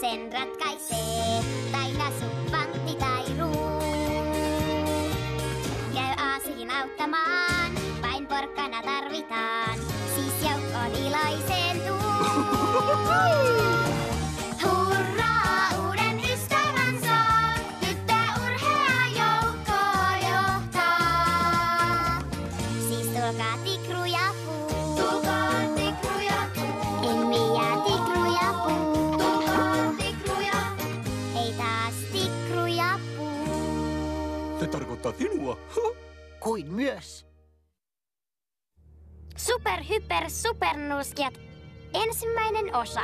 sen ratkaisee. Tai nasu, vantti tai ruu. Käy aasiin auttamaan, vain porkkana tarvitaan. Siis joukkoon iloisentuu. Hurraa, uuden ystävän Se tarkoittaa sinua. Kuin myös. Super, hyper, supernuuskijat. Ensimmäinen osa.